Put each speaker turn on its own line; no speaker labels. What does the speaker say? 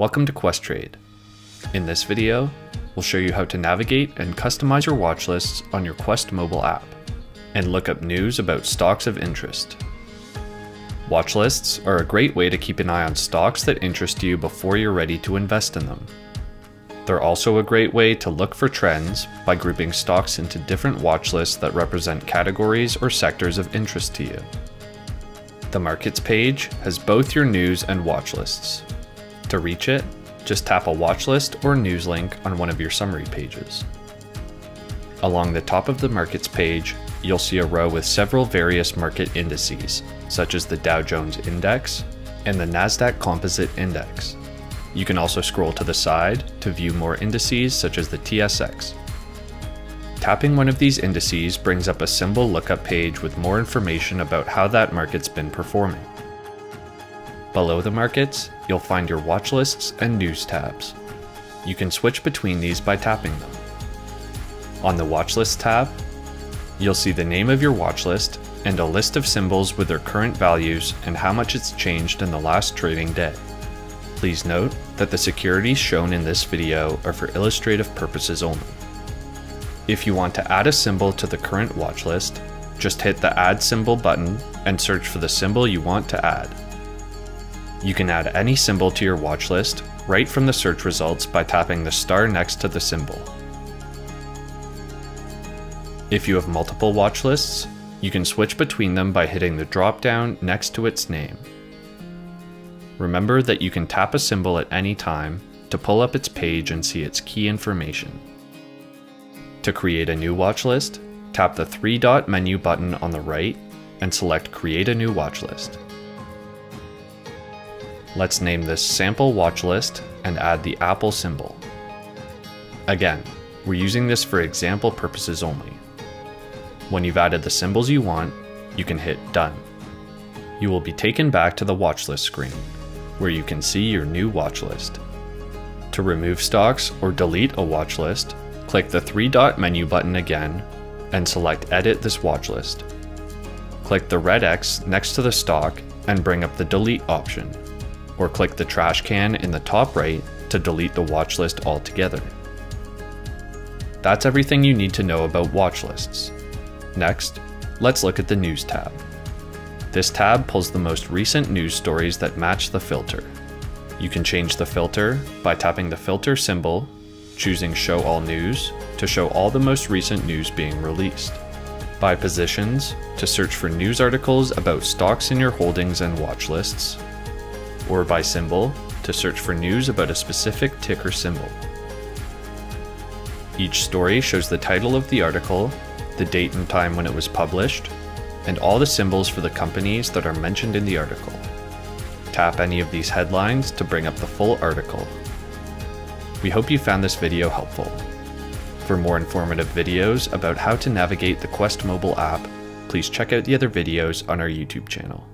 Welcome to Questrade. In this video, we'll show you how to navigate and customize your watch lists on your QuestMobile app, and look up news about stocks of interest. Watch lists are a great way to keep an eye on stocks that interest you before you're ready to invest in them. They're also a great way to look for trends by grouping stocks into different watch lists that represent categories or sectors of interest to you. The Markets page has both your news and watch lists. To reach it, just tap a watch list or news link on one of your summary pages. Along the top of the Markets page, you'll see a row with several various market indices, such as the Dow Jones Index and the NASDAQ Composite Index. You can also scroll to the side to view more indices such as the TSX. Tapping one of these indices brings up a symbol lookup page with more information about how that market's been performing. Below the markets, you'll find your watch lists and news tabs. You can switch between these by tapping them. On the watch list tab, you'll see the name of your watch list and a list of symbols with their current values and how much it's changed in the last trading day. Please note that the securities shown in this video are for illustrative purposes only. If you want to add a symbol to the current watch list, just hit the Add Symbol button and search for the symbol you want to add. You can add any symbol to your watch list right from the search results by tapping the star next to the symbol. If you have multiple watch lists, you can switch between them by hitting the drop down next to its name. Remember that you can tap a symbol at any time to pull up its page and see its key information. To create a new watch list, tap the three dot menu button on the right and select Create a new watch list. Let's name this Sample Watch List and add the Apple symbol. Again, we're using this for example purposes only. When you've added the symbols you want, you can hit Done. You will be taken back to the watch list screen, where you can see your new watch list. To remove stocks or delete a watch list, Click the three dot menu button again and select Edit this watch list. Click the red X next to the stock and bring up the Delete option, or click the trash can in the top right to delete the watch list altogether. That's everything you need to know about watch lists. Next, let's look at the News tab. This tab pulls the most recent news stories that match the filter. You can change the filter by tapping the filter symbol choosing Show All News to show all the most recent news being released. By positions to search for news articles about stocks in your holdings and watch lists. Or by symbol to search for news about a specific ticker symbol. Each story shows the title of the article, the date and time when it was published, and all the symbols for the companies that are mentioned in the article. Tap any of these headlines to bring up the full article. We hope you found this video helpful. For more informative videos about how to navigate the QuestMobile app, please check out the other videos on our YouTube channel.